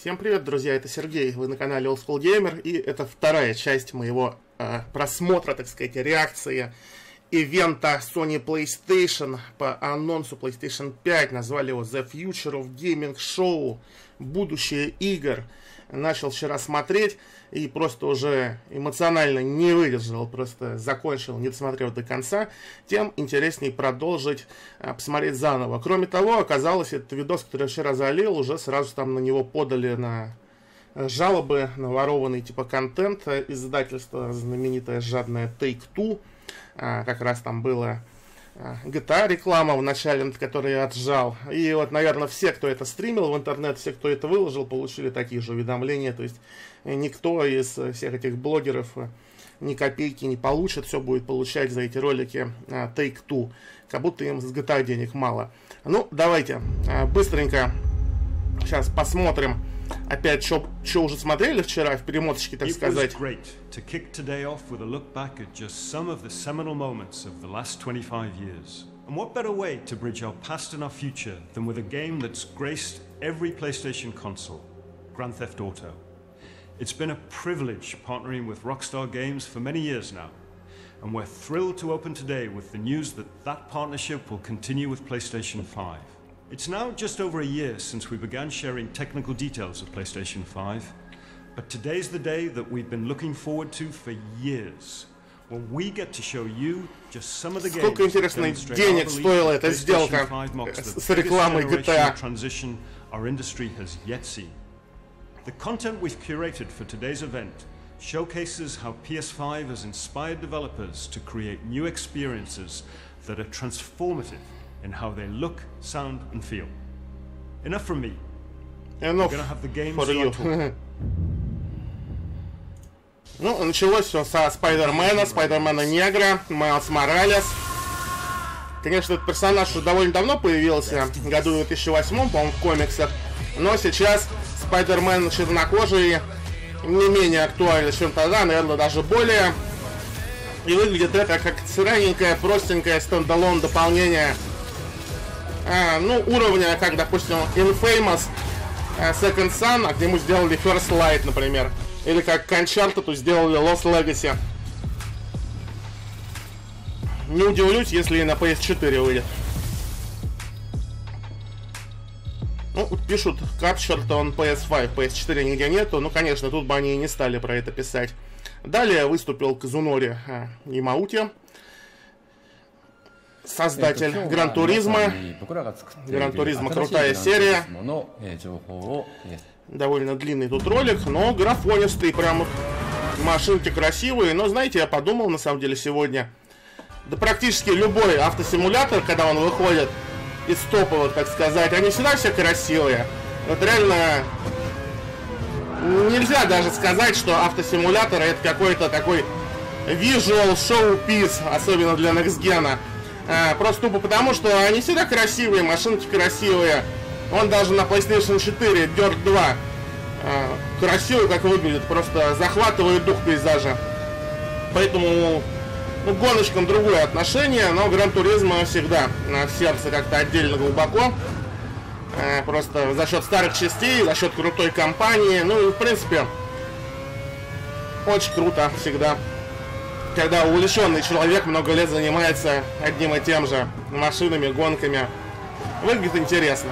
Всем привет, друзья, это Сергей, вы на канале Old School Gamer, и это вторая часть моего э, просмотра, так сказать, реакции ивента Sony PlayStation по анонсу PlayStation 5, назвали его The Future of Gaming Show, будущее игр. Начал вчера смотреть и просто уже эмоционально не выдержал, просто закончил, не досмотрев до конца, тем интереснее продолжить а, посмотреть заново. Кроме того, оказалось, этот видос, который я вчера залил, уже сразу там на него подали на жалобы на ворованный типа контент издательства знаменитое жадное Take-Two. А, как раз там было GTA реклама в начале, над которой я отжал. И вот, наверное, все, кто это стримил в интернет, все, кто это выложил, получили такие же уведомления. То есть э, никто из э, всех этих блогеров э, ни копейки не получит, все будет получать за эти ролики Take-Two. Как будто им с GTA денег мало. Ну, давайте быстренько сейчас посмотрим опять, что, что уже смотрели вчера в перемоточке, так сказать. to kick today off with a look back at just some of the seminal moments of the last 25 years. And what better way to bridge our past and our future than with a game that's graced every PlayStation console, Grand Theft Auto. It's been a privilege partnering with Rockstar Games for many years now, and we're thrilled to open today with the news that that partnership will continue with PlayStation 5. It's now just over a year since we began sharing technical details of PlayStation 5, but today's the day that we've been looking forward to for years. When we get to show you just some of the games Сколько интересно денег стоила эта сделка с рекламой GTA. Transition our industry has yet seen. The content we've curated for today's event showcases how PS5 has inspired developers to create new experiences that are transformative in how they look, sound, and feel. Enough from me. Enough We're gonna have the games for you. Ну, началось все со Спайдермена, Спайдермена Негра, Майлз Моралес. Конечно, этот персонаж уже довольно давно появился, году 2008, по-моему, в комиксах. Но сейчас Спайдермен чернокожий не менее актуален, чем тогда, наверное, даже более. И выглядит это как сыренькое, простенькое стендалон дополнение а, ну, уровня, как, допустим, Infamous а, Second Son, а к нему сделали First Light, например. Или как Uncharted сделали Lost Legacy. Не удивлюсь, если и на PS4 выйдет. Ну, пишут, Captured он PS5, PS4 нигде нету. Ну, конечно, тут бы они и не стали про это писать. Далее выступил Казунори а, Ямаути создатель Гран Туризма. Гран Туризма крутая серия. Довольно длинный тут ролик, но графонистый, прям машинки красивые. Но знаете, я подумал на самом деле сегодня, да практически любой автосимулятор, когда он выходит из топовых, так сказать, они всегда все красивые. Вот реально нельзя даже сказать, что автосимулятор это какой-то такой visual showpiece, особенно для Next Gen. А, просто тупо потому, что они всегда красивые, машинки красивые. Он даже на PlayStation 4 Dirt 2 а, красивый как выглядит, просто захватывает дух пейзажа. Поэтому ну, гоночкам другое отношение, но Гран Туризма всегда на сердце как-то отдельно глубоко. А, просто за счет старых частей, за счет крутой компании. Ну и в принципе очень круто всегда когда увлеченный человек много лет занимается одним и тем же машинами, гонками. Выглядит интересно.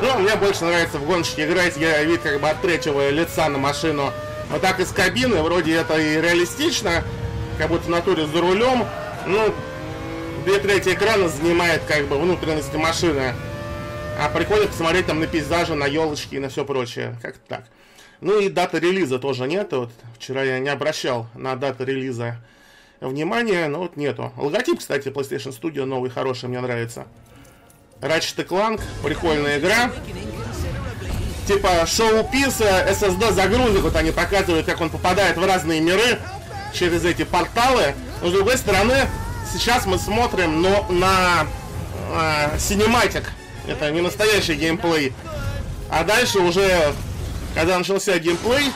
Но мне больше нравится в гонщике играть, я вид как бы от третьего лица на машину. Вот так из кабины, вроде это и реалистично, как будто в натуре за рулем. Ну, две трети экрана занимает как бы внутренности машины. А прикольно посмотреть там на пейзажи, на елочки и на все прочее. Как так. Ну и дата релиза тоже нет. Вот вчера я не обращал на дату релиза внимания, но вот нету. Логотип, кстати, PlayStation Studio новый, хороший, мне нравится. Ratchet Clank, прикольная игра. Типа шоу-пис, SSD загрузок, вот они показывают, как он попадает в разные миры через эти порталы. Но с другой стороны, сейчас мы смотрим но на э, Это не настоящий геймплей. А дальше уже, когда начался геймплей,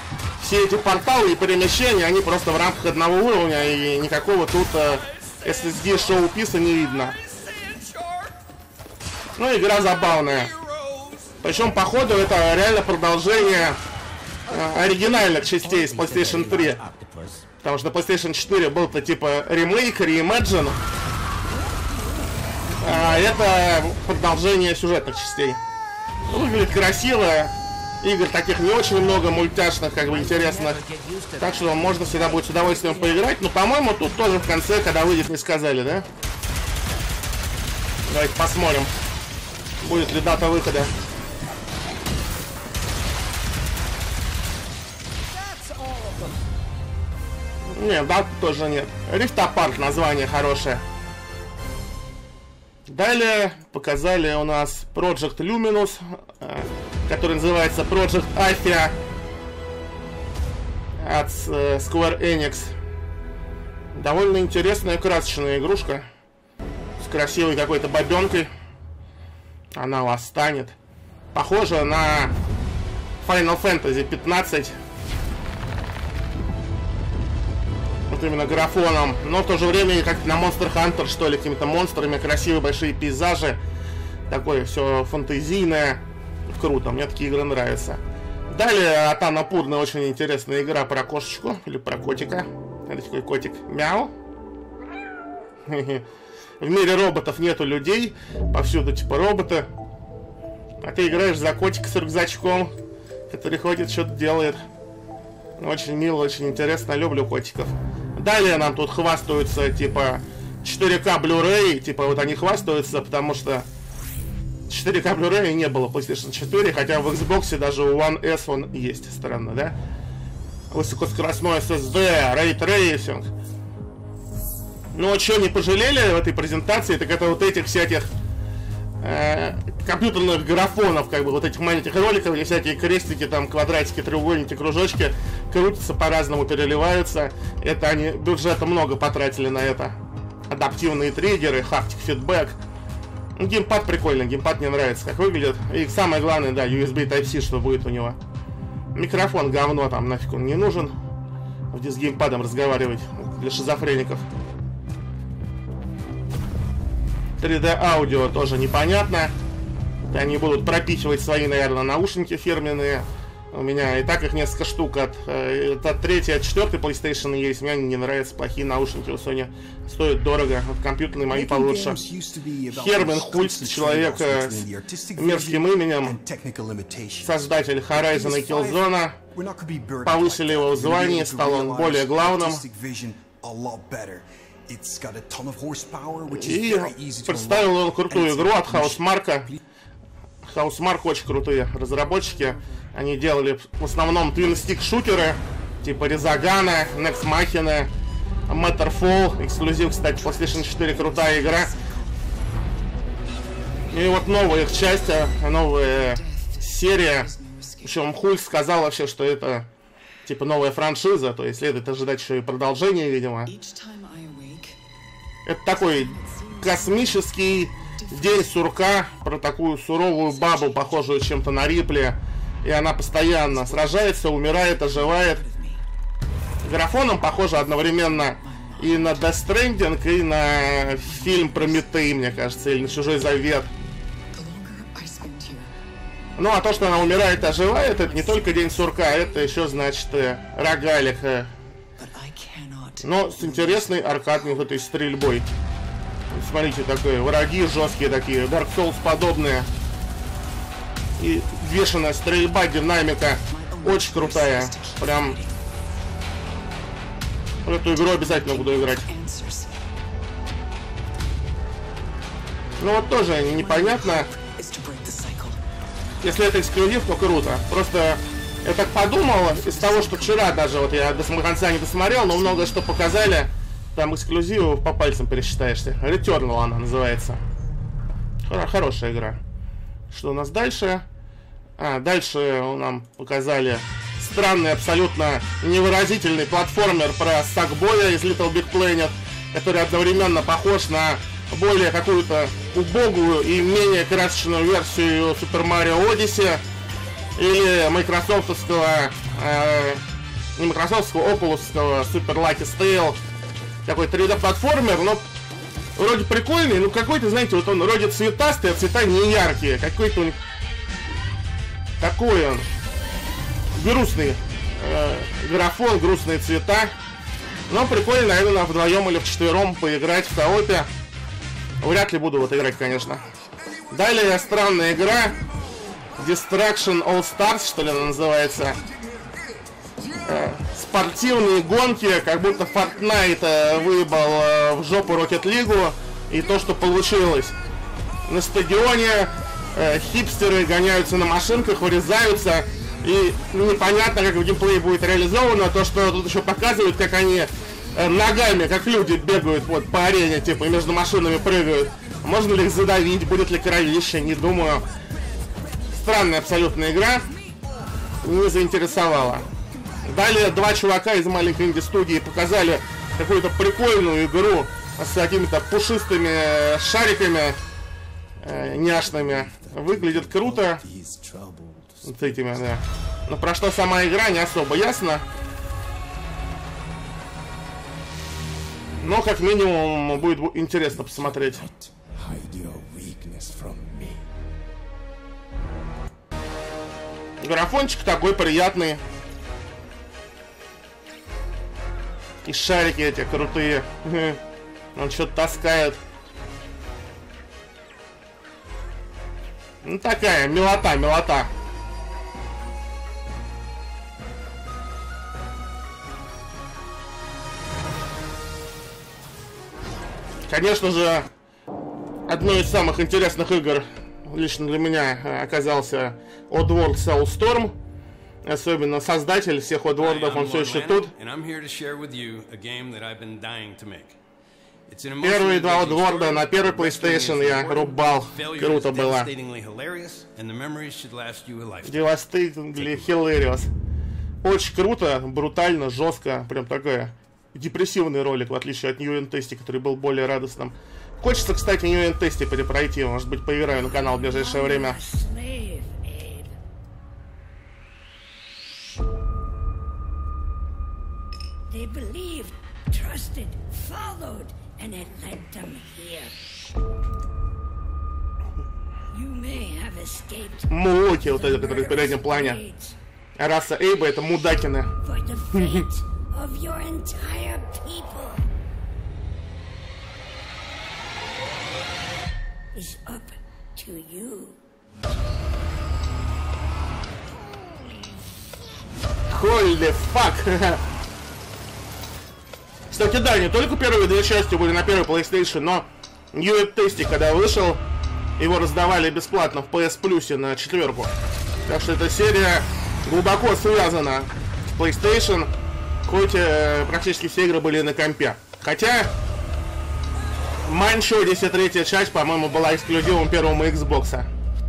все эти порталы и перемещения, они просто в рамках одного уровня, и никакого тут э, SSD шоу-писа не видно. Ну, игра забавная. Причем, походу, это реально продолжение э, оригинальных частей с PlayStation 3. Потому что на PlayStation 4 был-то типа ремейк, реимеджин. А это продолжение сюжетных частей. Выглядит красиво. Игр таких не очень много, мультяшных, как бы интересных. Так что можно всегда будет с удовольствием поиграть. Но, по-моему, тут тоже в конце, когда выйдет, не сказали, да? Давайте посмотрим, будет ли дата выхода. Нет, даты тоже нет. Apart название хорошее. Далее показали у нас Project Luminous, который называется Project Athia от э, Square Enix. Довольно интересная красочная игрушка с красивой какой-то бабенкой. Она восстанет. Похоже на Final Fantasy 15 вот именно графоном, но в то же время как на Monster Hunter, что ли, какими-то монстрами, красивые большие пейзажи, такое все фантазийное, круто, мне такие игры нравятся. Далее от Анапурна очень интересная игра про кошечку, или про котика. Это такой котик. Мяу. В мире роботов нету людей, повсюду типа роботы. А ты играешь за котика с рюкзачком, который ходит, что-то делает. Очень мило, очень интересно, люблю котиков. Далее нам тут хвастаются, типа, 4К Blu-ray, типа, вот они хвастаются, потому что 4К Blu-ray не было PlayStation 4, хотя в Xbox даже у One S он есть, странно, да? Высокоскоростной SSD, Ray Tracing. Ну, что не пожалели в этой презентации, так это вот этих всяких э, компьютерных графонов, как бы вот этих маленьких роликов, где всякие крестики, там, квадратики, треугольники, кружочки крутятся по-разному, переливаются. Это они бюджета много потратили на это. Адаптивные триггеры, хаптик, фидбэк. Ну, геймпад прикольный, геймпад мне нравится, как выглядит. И самое главное, да, USB Type-C, что будет у него. Микрофон говно, там нафиг он не нужен. С геймпадом разговаривать для шизофреников. 3D аудио тоже непонятно. Они будут пропихивать свои, наверное, наушники фирменные. У меня и так их несколько штук от, э, от третьей, от четвертой PlayStation есть. Мне не нравятся плохие наушники у Sony. Стоят дорого. Вот компьютерные мои получше. Херман Хульц, человек с мерзким именем, создатель Horizon и Killzone, повысили его в звании, стал он более главным. И представил он крутую игру от Хаусмарка. Хаусмарк очень крутые разработчики. Они делали в основном твин-стик шутеры, типа Резагана, Next Machina, Matterfall, эксклюзив, кстати, PlayStation 4, крутая игра. И вот новая их часть, а, новая серия. Причем Хуль сказал вообще, что это типа новая франшиза, то есть следует ожидать еще и продолжение, видимо. Это такой космический день сурка про такую суровую бабу, похожую чем-то на Рипли. И она постоянно сражается, умирает, оживает. Графоном похоже одновременно и на Death Stranding, и на фильм про Метей, мне кажется, или на Чужой Завет. Ну, а то, что она умирает и оживает, это не только День Сурка, это еще, значит, э, рогалик. Э. Но с интересной аркадной вот этой стрельбой. Смотрите, такие враги жесткие такие, Dark Souls подобные. И вешенная стрельба, динамика. Очень крутая. Прям... В эту игру обязательно буду играть. Ну вот тоже непонятно. Если это эксклюзив, то круто. Просто я так подумал, из того, что вчера даже, вот я до конца не досмотрел, но много что показали, там эксклюзивов по пальцам пересчитаешься. Returnal она называется. Хор хорошая игра. Что у нас дальше? А, дальше нам показали странный, абсолютно невыразительный платформер про Сакбоя из Little Big Planet, который одновременно похож на более какую-то убогую и менее красочную версию Super Mario Odyssey или майкрософтовского э, не майкрософтского, ополусского Super Lucky Tale такой 3D-платформер, но вроде прикольный, но какой-то, знаете, вот он вроде цветастый, а цвета не яркие. Какой-то он... Такой он. грустный э, графон, грустные цвета. Но прикольно, наверное, вдвоем или вчетвером поиграть в коопе. Вряд ли буду вот играть, конечно. Далее странная игра. Destruction All Stars, что ли она называется. Э, спортивные гонки, как будто Fortnite э, выебал э, в жопу Rocket League. И то, что получилось. На стадионе э, хипстеры гоняются на машинках, вырезаются. И непонятно, как в геймплее будет реализовано. То, что тут еще показывают, как они э, ногами, как люди бегают вот по арене, типа, между машинами прыгают. Можно ли их задавить, будет ли кровище, не думаю. Странная абсолютно игра. Не заинтересовала. Далее два чувака из маленькой инди-студии показали какую-то прикольную игру с какими-то пушистыми шариками э, няшными. Выглядит круто. с этими, да. Но про что сама игра не особо ясно. Но как минимум будет интересно посмотреть. Графончик такой приятный. И шарики эти крутые. Он что-то таскает. Ну такая, милота, милота. Конечно же, одной из самых интересных игр лично для меня э, оказался Oddworld Soulstorm. Особенно создатель всех Oddworld'ов, он все еще тут. Первые два Oddworld на первый PlayStation я рубал. Круто было. Devastatingly Hilarious. Очень круто, брутально, жестко. Прям такая депрессивный ролик, в отличие от New Testi, который был более радостным. Хочется, кстати, New Testi перепройти. Может быть, поиграю на канал в ближайшее время. They believed, trusted, followed, and it led them here. You may have escaped. Муки, вот это, который в переднем плане. Раса Эйба это мудакины. of your entire people is up to you. Holy fuck! Кстати, да, не только первые две части были на первой PlayStation, но New Tasty, когда вышел, его раздавали бесплатно в PS Plus на четверку. Так что эта серия глубоко связана с PlayStation, хоть э, практически все игры были на компе. Хотя Манчо 10 часть, по-моему, была эксклюзивом первому Xbox.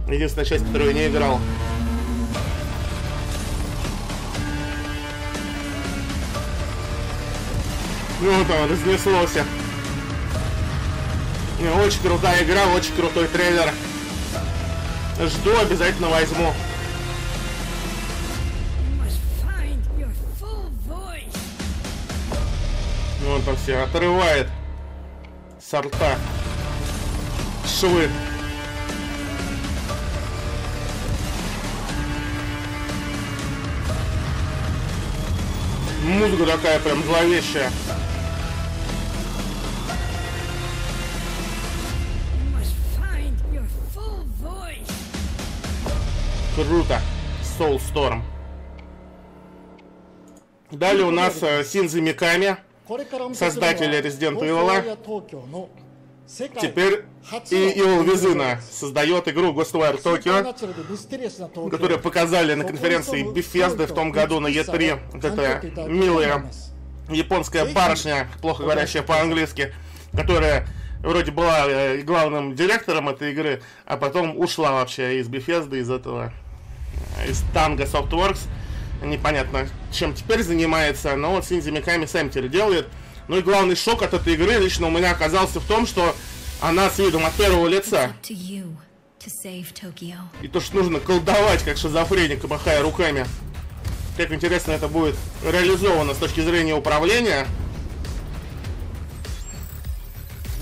Единственная часть, которую я не играл. Ну там разнеслось. Не, очень крутая игра, очень крутой трейлер. Жду, обязательно возьму. Ну, он там все отрывает сорта швы. Музыка такая прям зловещая. Круто. Soulstorm. Далее у нас э, Синзи Миками, создатель Resident Evil. Теперь и Evil Визина создает игру Ghostwire Tokyo, которую показали на конференции Bethesda в том году на E3. Вот эта милая японская барышня, плохо говорящая по-английски, которая вроде была э, главным директором этой игры, а потом ушла вообще из Bethesda, из этого из Tango Softworks. Непонятно, чем теперь занимается, но вот Синзи Миками сам теперь делает. Ну и главный шок от этой игры лично у меня оказался в том, что она с видом от первого лица. И то, что нужно колдовать, как шизофреник, махая руками. Как интересно это будет реализовано с точки зрения управления.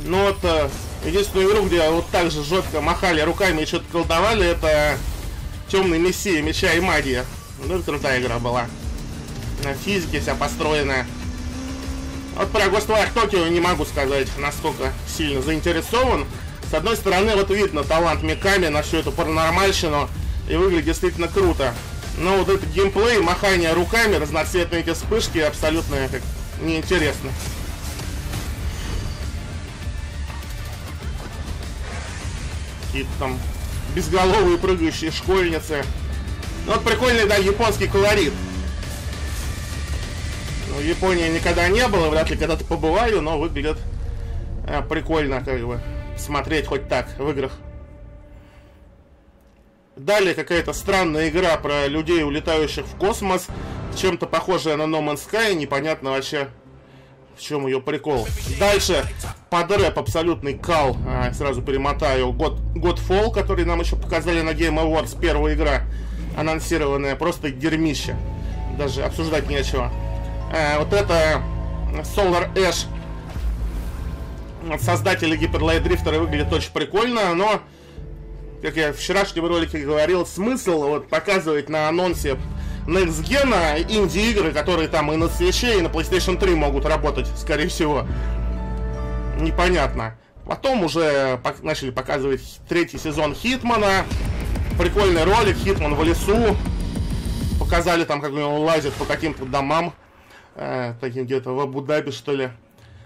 Ну вот, э, единственную игру, где вот так же жестко махали руками и что-то колдовали, это Темный Мессия Меча и Магия. Ну, это крутая игра была. На физике вся построенная. Вот про Ghostwire Tokyo не могу сказать, насколько сильно заинтересован. С одной стороны, вот видно талант Миками на всю эту паранормальщину, и выглядит действительно круто. Но вот этот геймплей, махание руками, разноцветные эти вспышки абсолютно как неинтересно. Какие-то там безголовые прыгающие школьницы. Ну вот прикольный, да, японский колорит. Ну, в Японии никогда не было, вряд ли когда-то побываю, но выглядит э, прикольно, как бы, смотреть хоть так в играх. Далее какая-то странная игра про людей, улетающих в космос, чем-то похожая на No Man's Sky, непонятно вообще, в чем ее прикол. Дальше. Под рэп абсолютный кал, а, сразу перемотаю, God, Godfall, который нам еще показали на Game Awards, первая игра, анонсированная, просто дерьмище, даже обсуждать нечего. А, вот это Solar Ash. От создателя Hyper Light Drifter очень прикольно, но как я в вчерашнем ролике говорил, смысл вот показывать на анонсе Next Gen инди-игры, которые там и на Switch, и на PlayStation 3 могут работать, скорее всего, непонятно. Потом уже начали показывать третий сезон Хитмана. Прикольный ролик, Хитман в лесу. Показали там, как он лазит по каким-то домам. Э, таким где-то в Абу-Даби, что ли.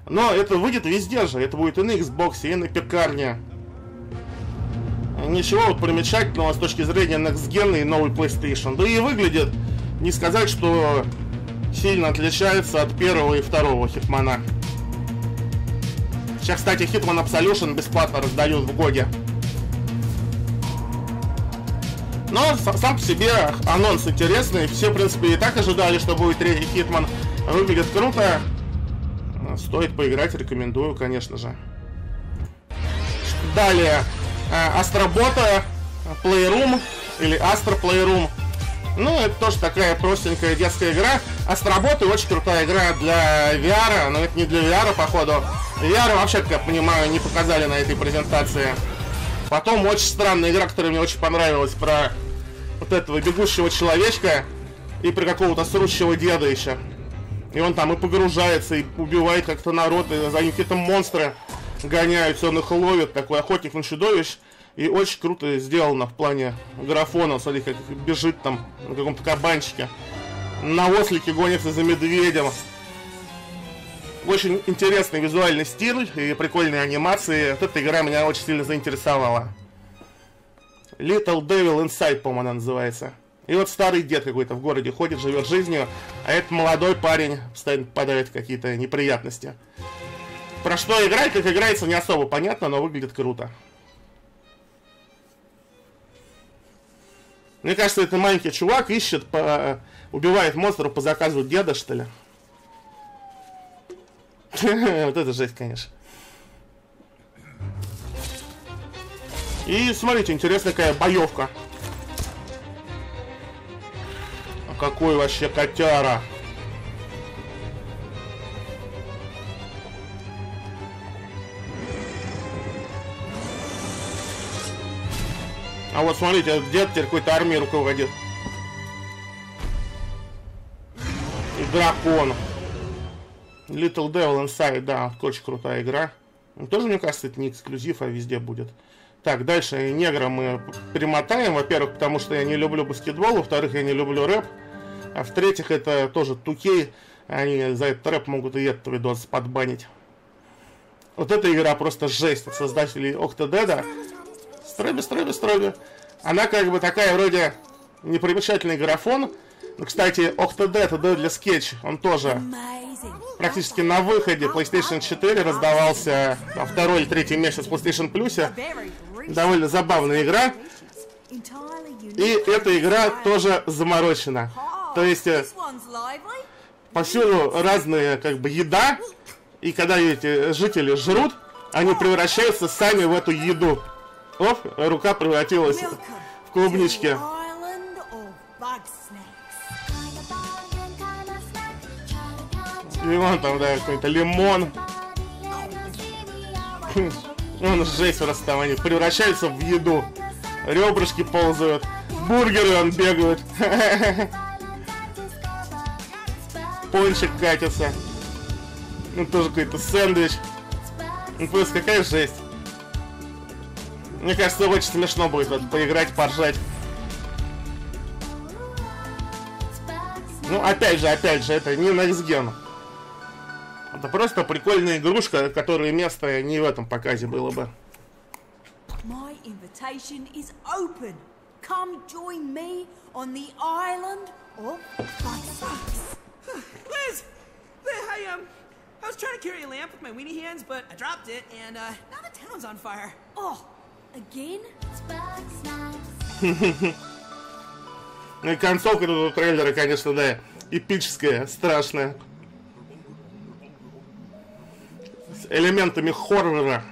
Но это выйдет везде же. Это будет и на Xbox, и на пекарне ничего вот примечательного с точки зрения Next Gen и новый PlayStation. Да и выглядит, не сказать, что сильно отличается от первого и второго Хитмана. Сейчас, кстати, Hitman Absolution бесплатно раздают в Гоге. Но сам по себе анонс интересный. Все, в принципе, и так ожидали, что будет третий Хитман. Выглядит круто. Стоит поиграть, рекомендую, конечно же. Далее. Э, Астробота Playroom или Astro Playroom. Ну, это тоже такая простенькая детская игра. Астроботы очень крутая игра для VR, но это не для VR, походу. VR вообще, как я понимаю, не показали на этой презентации. Потом очень странная игра, которая мне очень понравилась, про вот этого бегущего человечка и про какого-то срущего деда еще. И он там и погружается, и убивает как-то народ, и за ним какие-то монстры гоняются, он их ловит, такой охотник на чудовищ. И очень круто сделано в плане графона. Смотри, как бежит там на каком-то кабанчике. На ослике гонится за медведем. Очень интересный визуальный стиль и прикольные анимации. Вот эта игра меня очень сильно заинтересовала. Little Devil Inside, по-моему, она называется. И вот старый дед какой-то в городе ходит, живет жизнью, а этот молодой парень постоянно попадает в какие-то неприятности. Про что играть, как играется, не особо понятно, но выглядит круто. Мне кажется, это маленький чувак ищет, по... убивает монстров по заказу деда, что ли. Вот это жесть, конечно. И смотрите, интересная какая боевка. А какой вообще котяра. А вот смотрите, этот дед теперь какой-то армией руководит. И дракон. Little Devil Inside, да, очень крутая игра. Ну, тоже, мне кажется, это не эксклюзив, а везде будет. Так, дальше негра мы перемотаем. Во-первых, потому что я не люблю баскетбол. Во-вторых, я не люблю рэп. А в-третьих, это тоже тукей. Они за этот рэп могут и этот видос подбанить. Вот эта игра просто жесть от создателей Octodad строго, строго, строго. Она как бы такая вроде непримечательный графон. Ну, кстати, Octodad для Sketch, он тоже практически на выходе PlayStation 4 раздавался там, второй или третий месяц PlayStation Plus. Довольно забавная игра. И эта игра тоже заморочена. То есть э, повсюду разные как бы еда, и когда эти жители жрут, они превращаются сами в эту еду. Оп, рука превратилась в клубнички. Лимон там, да, какой-то лимон. Он жесть просто там, они превращаются в еду. Ребрышки ползают. Бургеры он бегают. пончик катится. Ну, тоже какой-то сэндвич. Ну, просто какая жесть. Мне кажется, очень смешно будет вот поиграть, поржать. Ну, опять же, опять же, это не Next. Это просто прикольная игрушка, которой место не в этом показе было бы. My invitation is open. Come join me on the island of Liz! Hey, um, I was trying to carry a lamp with my weenie hands, but I dropped it, and, uh, now the town's on fire. Oh, again? Ну концовка этого трейлера, конечно, да, эпическая, страшная. С элементами хоррора.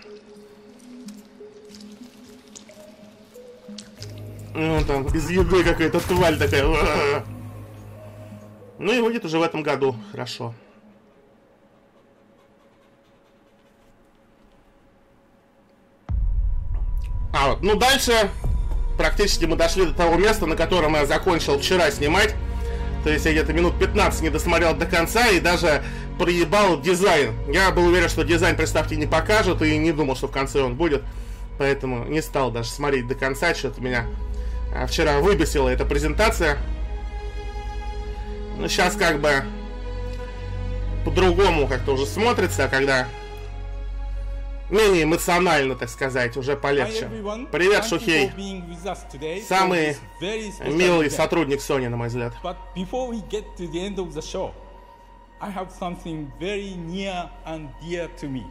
Ну, там, из еды какая-то тварь такая. Ну и выйдет уже в этом году. Хорошо. А ну дальше практически мы дошли до того места, на котором я закончил вчера снимать. То есть я где-то минут 15 не досмотрел до конца и даже проебал дизайн. Я был уверен, что дизайн, представьте, не покажет и не думал, что в конце он будет. Поэтому не стал даже смотреть до конца, что-то меня а, вчера выбесила эта презентация. Ну, сейчас как бы по-другому как-то уже смотрится, когда менее эмоционально, так сказать, уже полегче. Привет, Шухей. Самый милый сотрудник Sony, на мой взгляд. I have something very near and dear to me.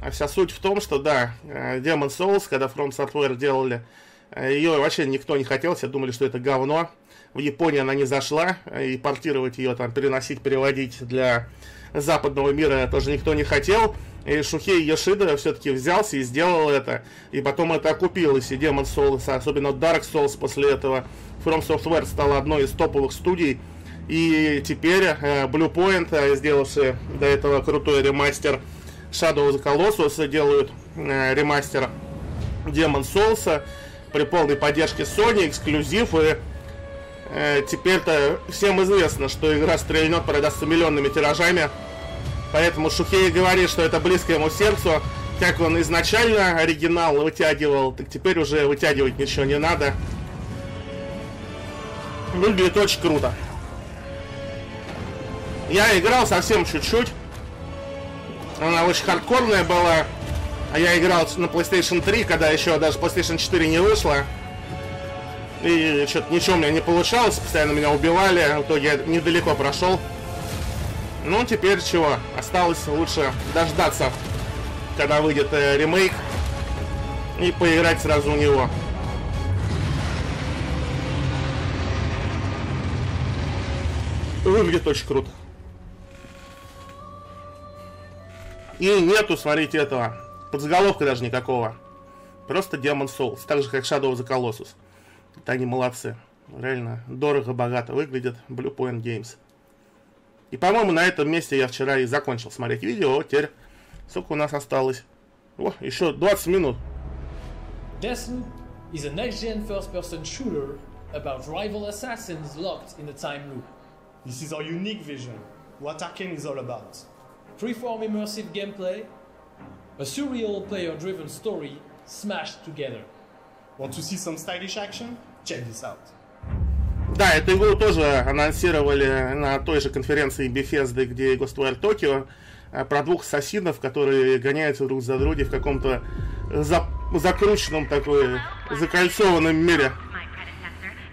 А вся суть в том, что да, э, Demon Souls, когда From Software делали, э, ее вообще никто не хотел, все думали, что это говно. В Японии она не зашла, э, и портировать ее, там, переносить, переводить для западного мира тоже никто не хотел. И Шухей Яшида все-таки взялся и сделал это. И потом это окупилось. И Demon Souls, особенно Dark Souls после этого. From Software стала одной из топовых студий. И теперь э, Blue Point, э, сделавший до этого крутой ремастер Shadow of the Colossus, делают ремастер Demon Souls при полной поддержке Sony, эксклюзив. И теперь-то всем известно, что игра стрельнет, продастся миллионными тиражами. Поэтому Шухей говорит, что это близко ему сердцу. Как он изначально оригинал вытягивал, так теперь уже вытягивать ничего не надо. Выглядит очень круто. Я играл совсем чуть-чуть. Она очень хардкорная была. А я играл на PlayStation 3, когда еще даже PlayStation 4 не вышла. И что-то ничего у меня не получалось, постоянно меня убивали. В итоге я недалеко прошел. Ну, теперь чего? Осталось лучше дождаться, когда выйдет э, ремейк, и поиграть сразу у него. Выглядит очень круто. И нету, смотрите, этого подзаголовка даже никакого. Просто Demon Souls, так же как Shadow of the Colossus. Это они молодцы. Реально дорого, богато выглядит Blue Point Games. И, по-моему, на этом месте я вчера и закончил смотреть видео. Теперь сколько у нас осталось? О, еще 20 минут. Destiny is a next-gen first-person shooter about rival assassins locked in a time loop. This is our unique vision, what Arkane is all about. Freeform immersive gameplay, a surreal player-driven story smashed together. Want to see some stylish action? Check this out. Да, эту игру тоже анонсировали на той же конференции Bethesda, где Ghostwire Tokyo, э, про двух ассасинов, которые гоняются друг за другом в каком-то за, закрученном такой, закольцованном мире.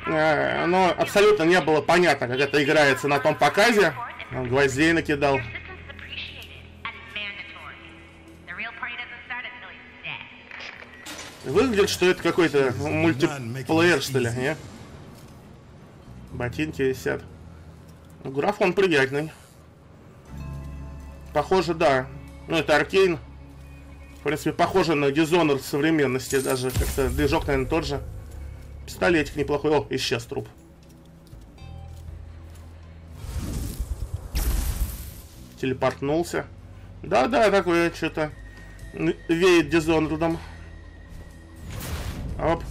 Э, но абсолютно не было понятно, как это играется на том показе. Он гвоздей накидал. Выглядит, что это какой-то мультиплеер, что ли, не? Ботинки висят. Ну, графон приятный. Похоже, да. Ну, это Аркейн. В принципе, похоже на Dishonored современности. Даже как-то движок, наверное, тот же. Пистолетик неплохой. О, исчез труп. Телепортнулся. Да-да, такое что-то веет Dishonored'ом. Оп.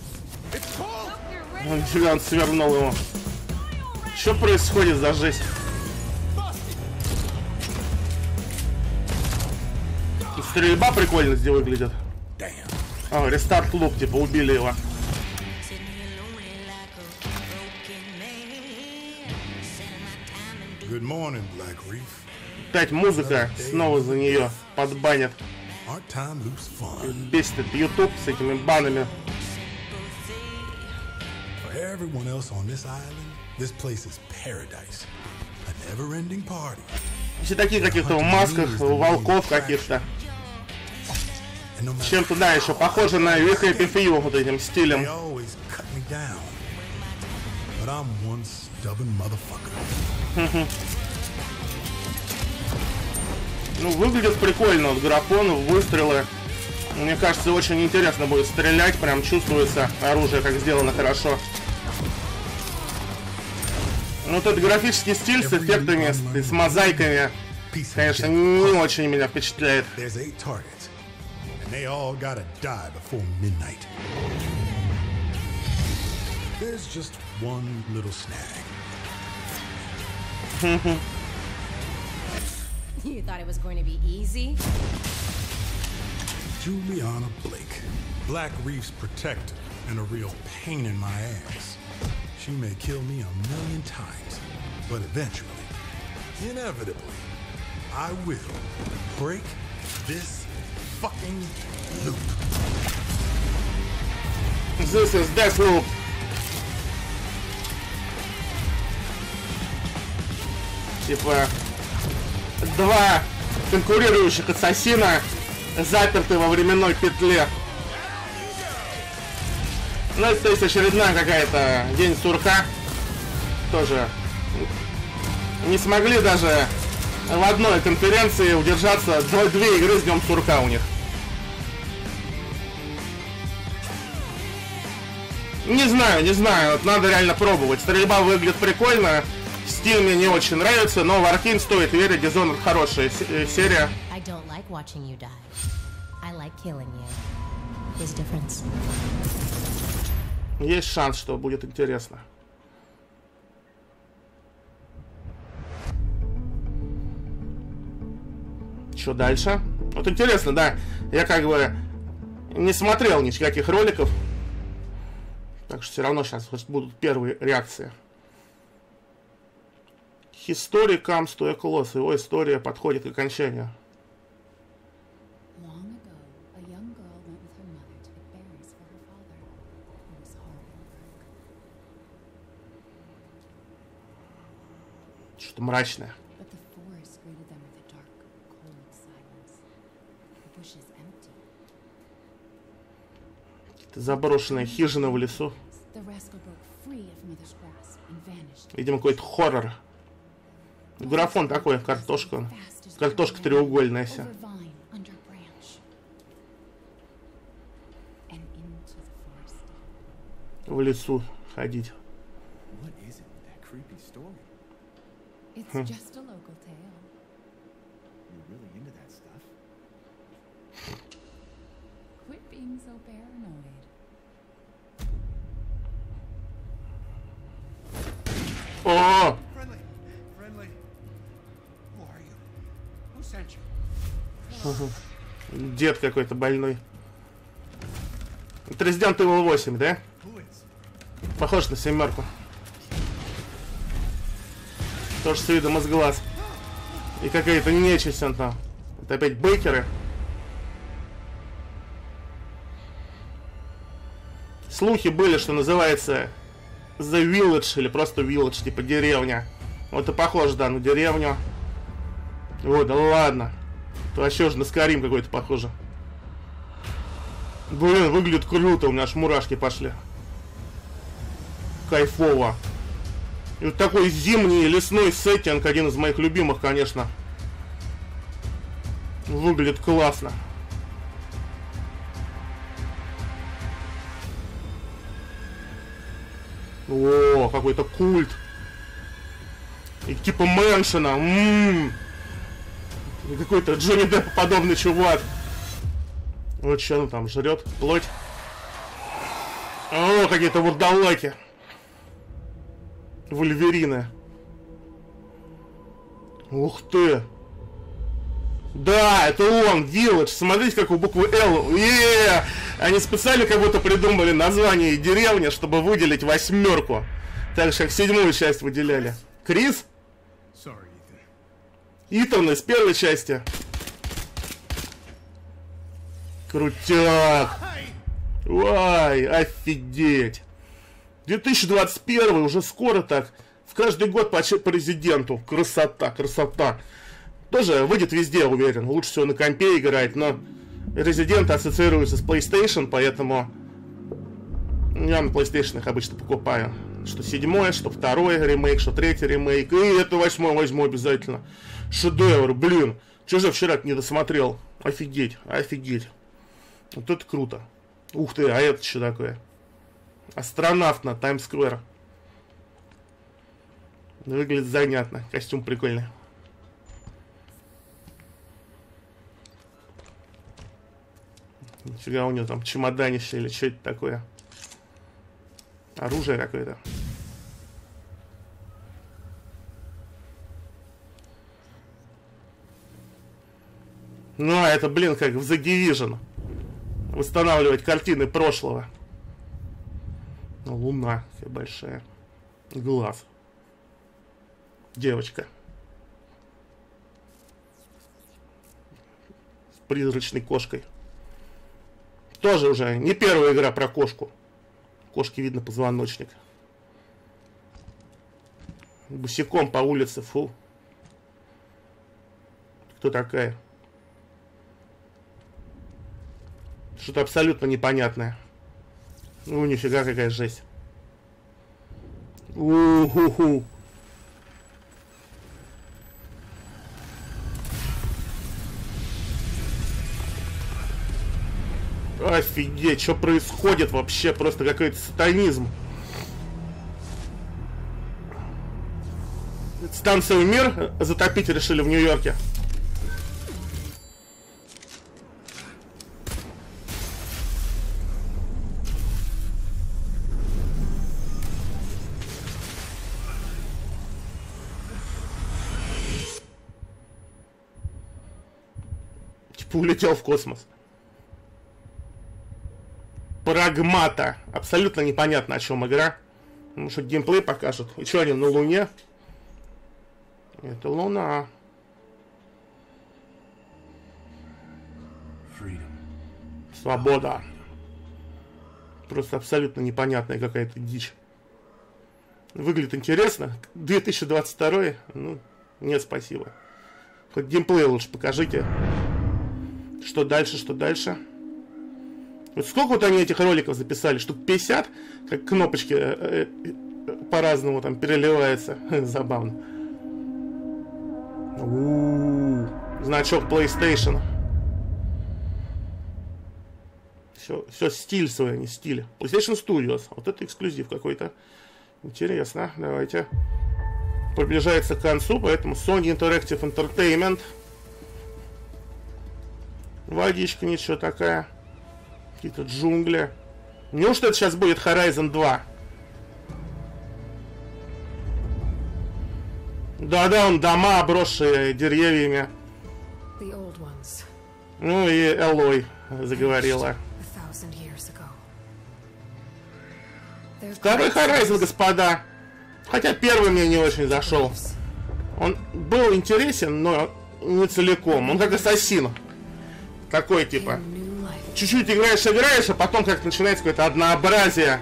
Он, он свернул его. Что происходит за жесть? Стрельба прикольно здесь выглядит. А, рестарт лук, типа убили его. Good morning, Black Reef. Опять музыка снова за нее подбанят. Бесит YouTube с этими банами. Everyone else on this island, this place is paradise. A never-ending party. Все такие каких-то в масках, волков каких-то. Чем-то, да, еще похоже на You Happy Few вот этим стилем. Ну, выглядит прикольно, вот графон, выстрелы. Мне кажется, очень интересно будет стрелять, прям чувствуется оружие, как сделано хорошо. Ну, вот этот графический стиль с эффектами, с, с мозаиками, Piece of конечно, shit. не очень меня впечатляет. There's eight targets, and they all gotta die before midnight. There's just one little snag. You thought it was going to be easy? Juliana Blake, Black Reef's protector, and a real pain in my ass. She may kill me a million times, but eventually, inevitably, I will break this fucking loop. This is Deathloop. Типа, два конкурирующих ассасина заперты во временной петле. Ну, это, то есть очередная какая-то день сурка. Тоже не смогли даже в одной конференции удержаться до две игры с днем сурка у них. Не знаю, не знаю, вот надо реально пробовать. Стрельба выглядит прикольно, стиль мне не очень нравится, но в Arkane стоит верить, Dishonored хорошая э, серия. I like. Есть шанс, что будет интересно. Что дальше? Вот интересно, да. Я как бы не смотрел никаких роликов. Так что все равно сейчас будут первые реакции. History comes to a close. Его история подходит к окончанию. Bushes empty. Какие-то заброшенные хижины в лесу. Видимо, какой-то хоррор. Графон такой, картошка. Картошка треугольная вся. В лесу ходить. What is it with that creepy story? It's just a local tale. You're really into that stuff? Quit being so paranoid. О, Friendly! Friendly! Who are you? Who sent you? дед какой-то больной. Это Resident Evil 8, да? Похож на семерку. Тоже с видом из глаз. И какая-то нечисть он там. Это опять бейкеры. Слухи были, что называется The Village или просто Village, типа деревня. Вот и похоже, да, на деревню. Вот, да ладно. Это вообще уже на Скарим какой-то похоже. Блин, выглядит круто, у меня аж мурашки пошли. Кайфово. И вот такой зимний лесной сеттинг, один из моих любимых, конечно. Выглядит классно. О, какой-то культ. И типа Мэншена. м. И какой-то Джонни Депп подобный чувак. Вот что он там жрет, плоть. О, какие-то вурдалаки. Вольверины. Ух ты! Да, это он, Village. Смотрите, как у буквы L. Е-е-е! Они специально как будто придумали название деревни, чтобы выделить восьмерку. Так же, как седьмую часть выделяли. Крис? Итан из первой части. Крутяк. Ой, офигеть. 2021 уже скоро так. В каждый год по президенту. Красота, красота. Тоже выйдет везде, уверен. Лучше всего на компе играть, но Resident ассоциируется с PlayStation, поэтому я на PlayStation их обычно покупаю. Что седьмой, что второй ремейк, что третий ремейк. И это восьмой возьму обязательно. Шедевр, блин. Че же вчера не досмотрел? Офигеть, офигеть. Вот это круто. Ух ты, а это что такое? Астронавт на Таймс-сквер. Выглядит занятно. Костюм прикольный. Нифига у него там чемоданище или что это такое? Оружие какое-то. Ну, а это, блин, как в The Division. Восстанавливать картины прошлого. Ну, Луна большая. Глаз. Девочка. С призрачной кошкой. Тоже уже не первая игра про кошку. Кошке видно позвоночник. Босиком по улице, фу. Кто такая? Что-то абсолютно непонятное. Ну, нифига какая жесть. У-ху-ху. Офигеть, что происходит вообще? Просто какой-то сатанизм. Станцию «Мир» затопить решили в Нью-Йорке. Улетел в космос. Прагмата. Абсолютно непонятно, о чем игра. Что геймплей покажут. И что они на Луне? Это Луна. Свобода. Просто абсолютно непонятная какая-то дичь. Выглядит интересно. 2022, ну, нет, спасибо. Хоть геймплей лучше покажите. Что дальше, что дальше. Вот сколько вот они этих роликов записали? Штук 50? Как кнопочки э, э, э, по-разному там переливаются. Забавно. У-у-у. Значок PlayStation. Все, все стиль свой, а не стиль. PlayStation Studios. Вот это эксклюзив какой-то. Интересно. Давайте. Приближается к концу, поэтому Sony Interactive Entertainment. Водичка ничего такая. Какие-то джунгли. Неужто это сейчас будет Horizon 2? Да-да, он дома, обросшие деревьями. Ну и Элой заговорила. Второй Horizon, господа. Хотя первый мне не очень зашел. Он был интересен, но не целиком. Он как ассасин. Такой типа. Чуть-чуть играешь, играешь, а потом как начинается какое-то однообразие.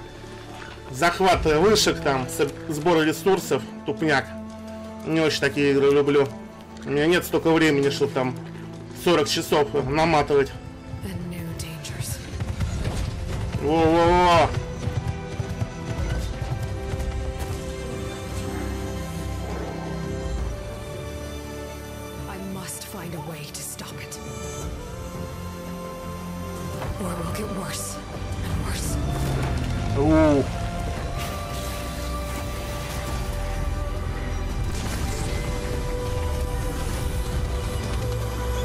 Захват вышек там, с- сбор ресурсов, тупняк. Не очень такие игры люблю. У меня нет столько времени, чтобы там 40 часов наматывать. Во-во-во! Will get worse and worse. У.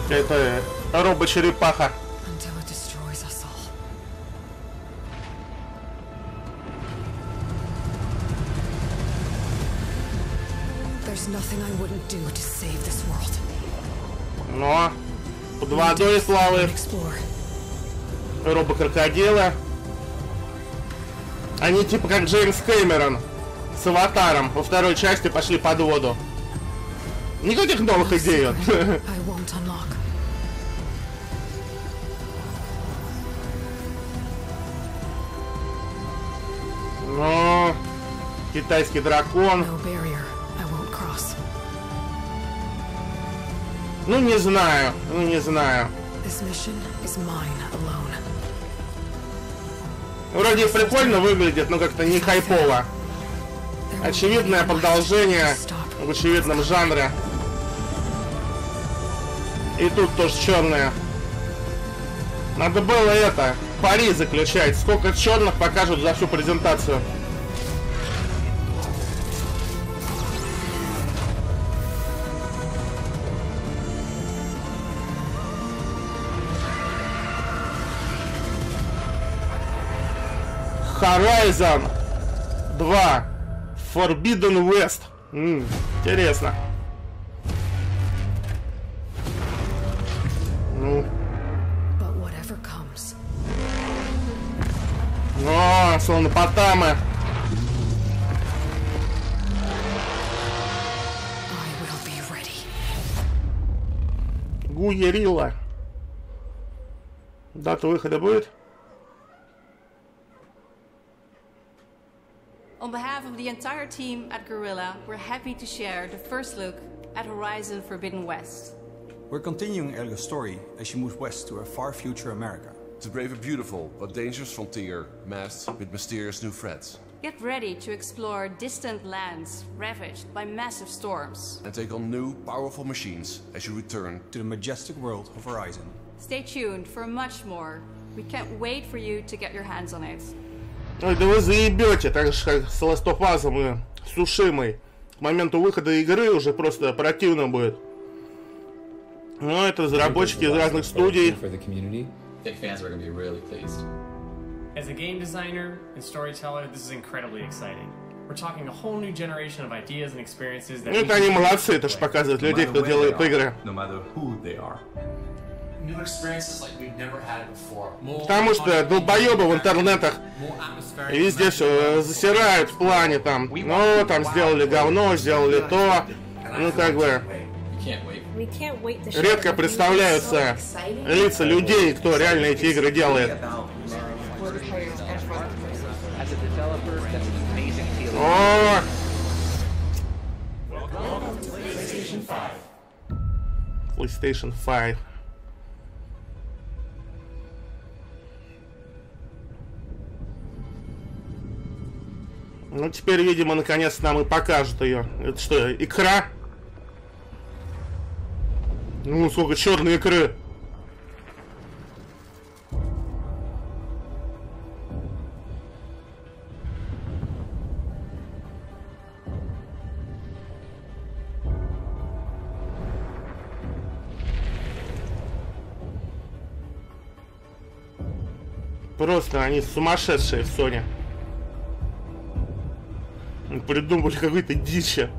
Это робо-черепаха. Until it destroys us all. There's nothing I wouldn't do to save this world. Но под водой плавает Explore. Робокрокодилы. Они типа как Джеймс Кэмерон с аватаром во второй части пошли под воду. Никаких новых идей. Но китайский дракон. Ну не знаю, ну не знаю. This mission is mine alone. Вроде прикольно выглядит, но как-то не хайпово. Очевидное продолжение в очевидном жанре. И тут тоже черное. Надо было это, пари заключать. Сколько черных покажут за всю презентацию. Horizon 2 Forbidden West. М, интересно. Ну, But whatever comes, о, слонопотамы. I will be ready. Гуерила. Дата выхода будет? On behalf of the entire team at Gorilla, we're happy to share the first look at Horizon Forbidden West. We're continuing Elga's story as she moves west to a far future America. To brave a beautiful, but dangerous frontier, masked with mysterious new threats. Get ready to explore distant lands ravaged by massive storms. And take on new, powerful machines as you return To the majestic world of Horizon. Stay tuned for much more. We can't wait for you to get your hands on it. Ой, да вы заебете, так же как с Last of Us и Сушимой. К моменту выхода игры уже просто противно будет. Ну, это разработчики из разных студий. For the community, I think fans are going to be really pleased. As a game designer and storyteller, this is incredibly exciting. We're talking a whole new generation of ideas and experiences that Ну, это они молодцы, это же показывают людей, кто делает игры. No matter who they are. Потому что долбоебы в интернетах везде все засирают в плане там, ну, там сделали говно, сделали то. Ну, как бы, редко представляются лица людей, кто реально эти игры делает. О! PlayStation 5. Ну, теперь, видимо, наконец нам и покажут ее. Это что, икра? Ну, сколько черной икры. Просто они сумасшедшие в Sony. Придумали какой-то дичи.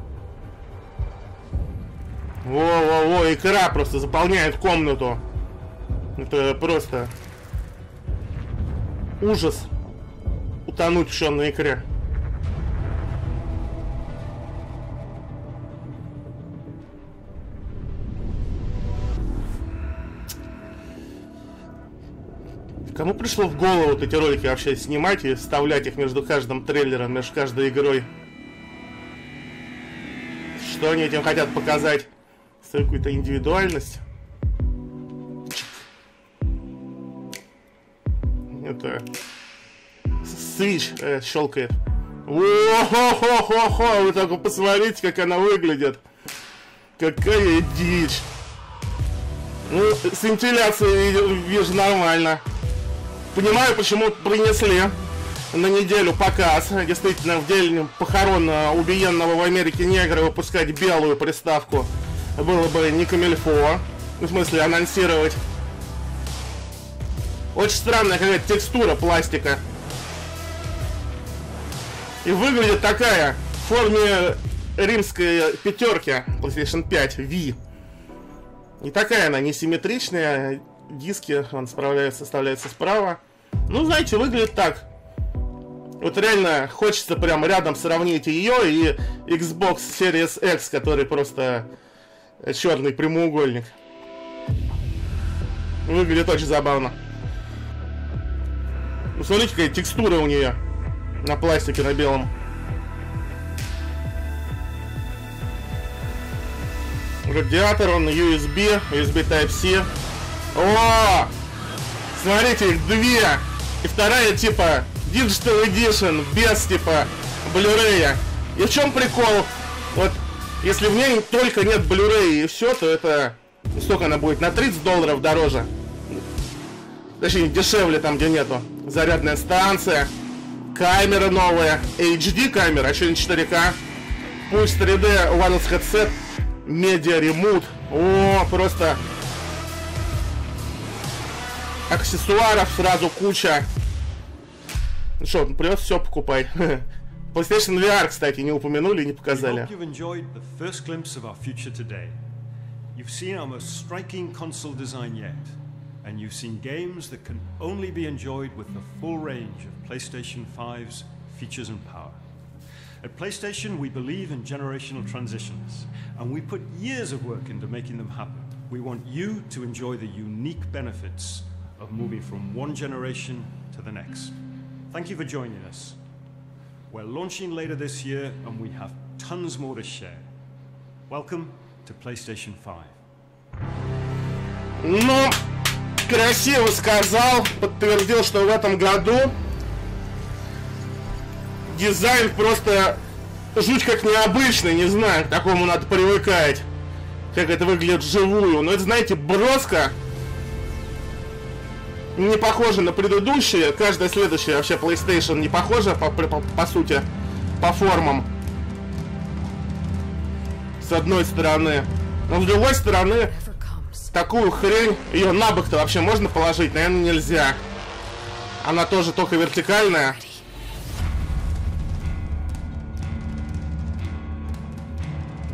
Во-во-во, икра просто заполняет комнату. Это просто ужас. Утонуть в черной икре. Кому пришло в голову вот эти ролики вообще снимать и вставлять их между каждым трейлером, между каждой игрой? Что они этим хотят показать? Свою какую-то индивидуальность? Это... Свич э, щелкает. О-хо-хо-хо-хо! Вы только посмотрите, как она выглядит. Какая дичь. Ну, с вентиляцией вижу нормально. Понимаю, почему принесли на неделю показ. Действительно, в день похорон э, убиенного в Америке негра выпускать белую приставку было бы не камильфо. В смысле, анонсировать. Очень странная какая-то текстура пластика. И выглядит такая в форме римской пятерки PlayStation 5 V. Не такая она несимметричная. Диски, он справляется, составляется справа. Ну, знаете, выглядит так. Вот реально хочется прям рядом сравнить ее и Xbox Series X, который просто черный прямоугольник. Выглядит очень забавно. Ну, смотрите, какая текстура у нее на пластике, на белом. Радиатор, он USB, USB Type-C. О! Смотрите, их две. И вторая, типа, Digital Edition, без, типа, Blu-ray. И в чем прикол? Вот, если в ней только нет Blu-ray и все, то это... Сколько она будет? На 30 долларов дороже. Точнее, дешевле там, где нету. Зарядная станция, камера новая, HD камера, а что не 4К. Пульс 3D, wireless headset, медиа ремут. О, просто аксессуаров сразу куча. Ну что, придет все покупай. PlayStation VR, кстати, не упомянули, не показали. You've seen our most striking console design yet, and you've seen games that can only be enjoyed with the full range of PlayStation 5's features and power. At PlayStation, we believe in generational transitions, and we put years of work into making them happen. We want you to enjoy the unique benefits of moving from one generation to the next. Thank you for joining us. We're launching later this year, and we have tons more to share. Welcome to PlayStation 5. Ну, красиво сказал, подтвердил, что в этом году дизайн просто жуть как необычный, не знаю, к такому надо привыкать, как это выглядит вживую. Но это, знаете, броско, не похоже на предыдущие, каждая следующая вообще PlayStation не похожа по, по, по сути, по формам. С одной стороны. Но с другой стороны, такую хрень, ее на бок-то вообще можно положить? Наверное, нельзя. Она тоже только вертикальная.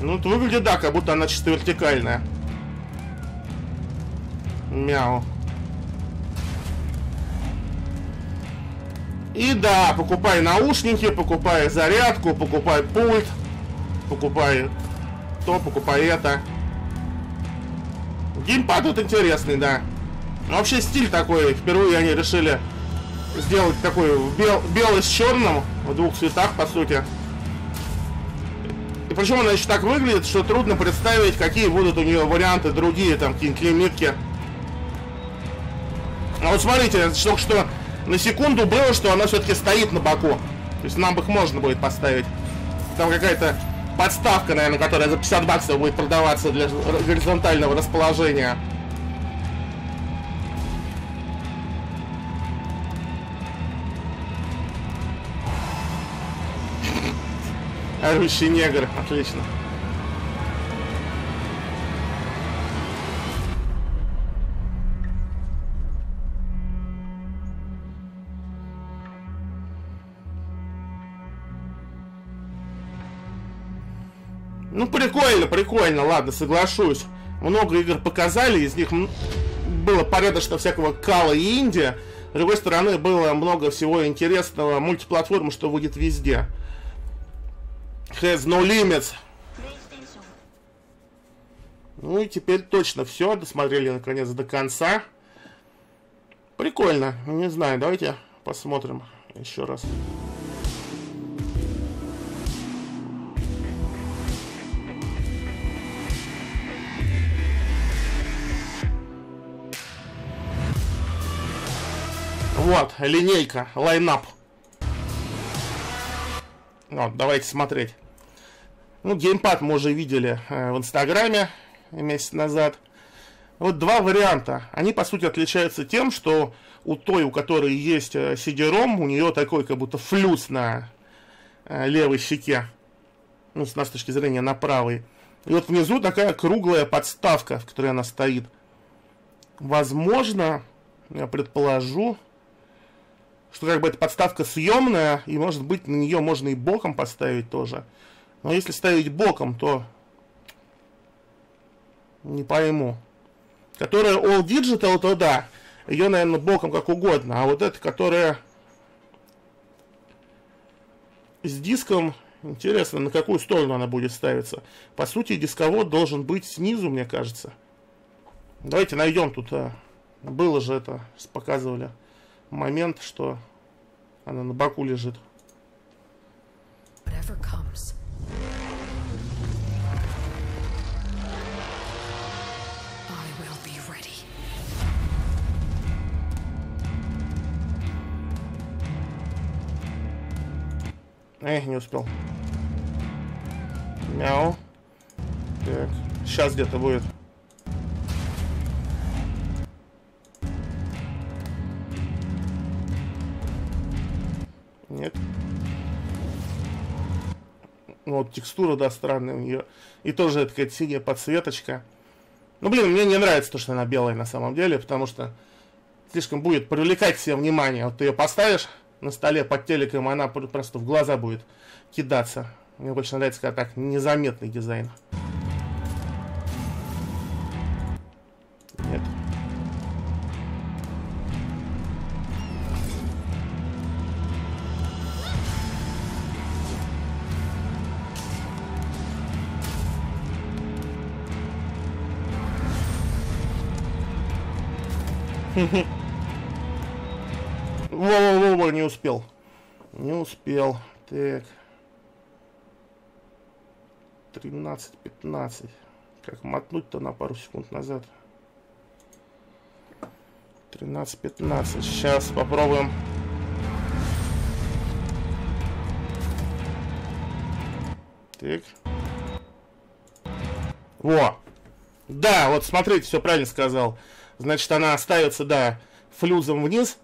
Ну, выглядит, да, как будто она чисто вертикальная. Мяу. И да, покупай наушники, покупай зарядку, покупай пульт, покупай то, покупай это. Геймпад тут интересный, да. Вообще стиль такой, впервые они решили сделать такой бел, белый с черным, в двух цветах, по сути. И причем она еще так выглядит, что трудно представить, какие будут у нее варианты другие, там, какие-нибудь лимитки. А вот смотрите, только что на секунду было, что она все-таки стоит на боку. То есть нам их можно будет поставить. Там какая-то подставка, наверное, которая за 50 баксов будет продаваться для горизонтального расположения. Орущий негр, отлично. Ну, прикольно, прикольно, ладно, соглашусь. Много игр показали, из них было порядочно всякого кала и инди. С другой стороны, было много всего интересного мультиплатформы, что будет везде. Has no limits. Ну и теперь точно все, досмотрели наконец до конца. Прикольно, не знаю, давайте посмотрим еще раз. Вот, линейка, лайнап. Вот, давайте смотреть. Ну, геймпад мы уже видели э, в Инстаграме месяц назад. Вот два варианта. Они, по сути, отличаются тем, что у той, у которой есть э, CD-ROM, у нее такой, как будто флюс на э, левой щеке. Ну, с нас точки зрения, на правой. И вот внизу такая круглая подставка, в которой она стоит. Возможно, я предположу, что как бы эта подставка съемная, и может быть на нее можно и боком поставить тоже. Но если ставить боком, то не пойму. Которая All Digital, то да. Ее, наверное, боком как угодно. А вот эта, которая с диском, интересно, на какую сторону она будет ставиться. По сути, дисковод должен быть снизу, мне кажется. Давайте найдем тут. А, было же это, показывали момент, что она на боку лежит. Ready. Эх, не успел. Мяу. Так, сейчас где-то будет. Ну, вот текстура, да, странная у нее. И тоже такая синяя подсветочка. Ну, блин, мне не нравится то, что она белая на самом деле, потому что слишком будет привлекать себе внимание. Вот ты ее поставишь на столе под телеком, она просто в глаза будет кидаться. Мне больше нравится, когда так незаметный дизайн. Во-во-во, не успел. Не успел. Так. 13-15. Как мотнуть-то на пару секунд назад? 13-15. Сейчас попробуем. Так. Во! Да, вот смотрите, все правильно сказал. Значит, она остается, да, флюзом вниз.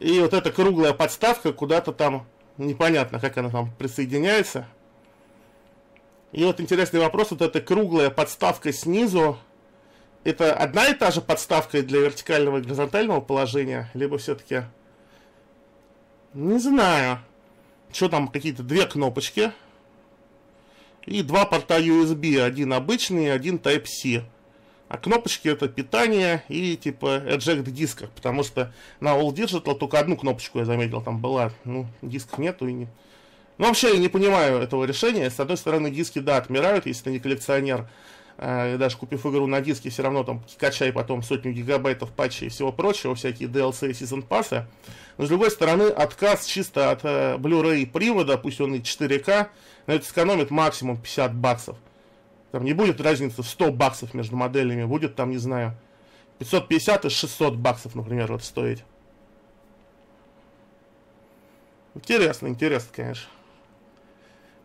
И вот эта круглая подставка куда-то там, непонятно, как она там присоединяется. И вот интересный вопрос, вот эта круглая подставка снизу, это одна и та же подставка для вертикального и горизонтального положения, либо все-таки, не знаю, что там, какие-то две кнопочки, и два порта USB, один обычный, один Type-C. А кнопочки это питание и типа eject диска, потому что на All Digital только одну кнопочку я заметил, там была, ну, дисков нету и не... Ну, вообще я не понимаю этого решения. С одной стороны, диски, да, отмирают, если ты не коллекционер, э, даже купив игру на диске, все равно там качай потом сотню гигабайтов патчей и всего прочего, всякие DLC и Season Pass. Но с другой стороны, отказ чисто от э, Blu-ray привода, пусть он и 4К, но это сэкономит максимум 50 баксов. Там не будет разницы в 100 баксов между моделями, будет там, не знаю, 550 и 600 баксов, например, вот стоить. Интересно, интересно, конечно.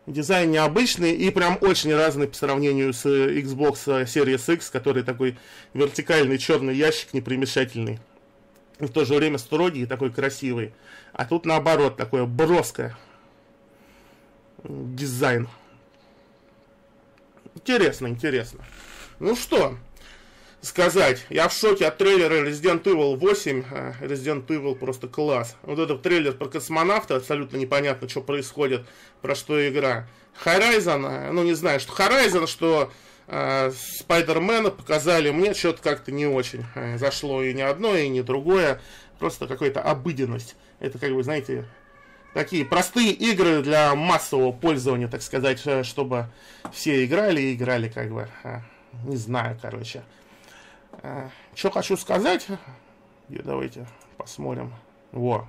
Дизайн необычный и прям очень разный по сравнению с Xbox Series X, который такой вертикальный черный ящик непримешательный. И в то же время строгий и такой красивый. А тут наоборот, такое броское дизайн. Интересно, интересно. Ну что сказать, я в шоке от трейлера Resident Evil 8. Э, Resident Evil просто класс. Вот этот трейлер про космонавта, абсолютно непонятно, что происходит, про что игра. Horizon, э, ну не знаю, что Horizon, что э, Спайдермена показали, мне что-то как-то не очень э, зашло и ни одно, и ни другое. Просто какая-то обыденность. Это как бы, знаете, такие простые игры для массового пользования, так сказать, э, чтобы все играли и играли, как бы, э, не знаю, короче. Э, что хочу сказать, давайте посмотрим, во,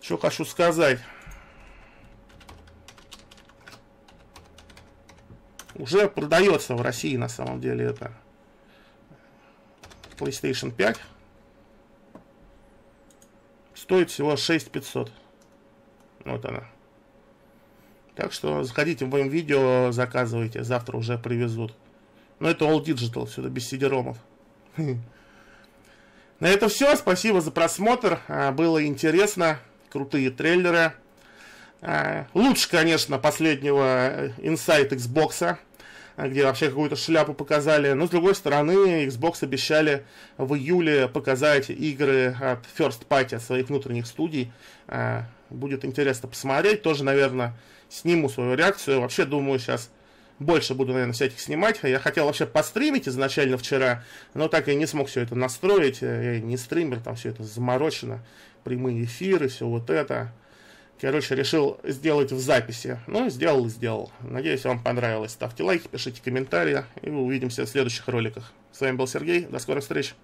что хочу сказать. Уже продается в России, на самом деле, это PlayStation 5. Стоит всего 6500. Вот она. Так что заходите в моем видео, заказывайте, завтра уже привезут. Но это all digital, сюда без сидеромов. На этом все, спасибо за просмотр, а, было интересно, крутые трейлеры. А, лучше, конечно, последнего э, Inside Xbox, где вообще какую-то шляпу показали. Но, с другой стороны, Xbox обещали в июле показать игры от First Party, от своих внутренних студий. Будет интересно посмотреть. Тоже, наверное, сниму свою реакцию. Вообще, думаю, сейчас больше буду, наверное, всяких снимать. Я хотел вообще постримить изначально вчера, но так и не смог все это настроить. Я не стример, там все это заморочено. Прямые эфиры, все вот это. Короче, решил сделать в записи. Ну, сделал и сделал. Надеюсь, вам понравилось. Ставьте лайки, пишите комментарии, и увидимся в следующих роликах. С вами был Сергей, до скорых встреч.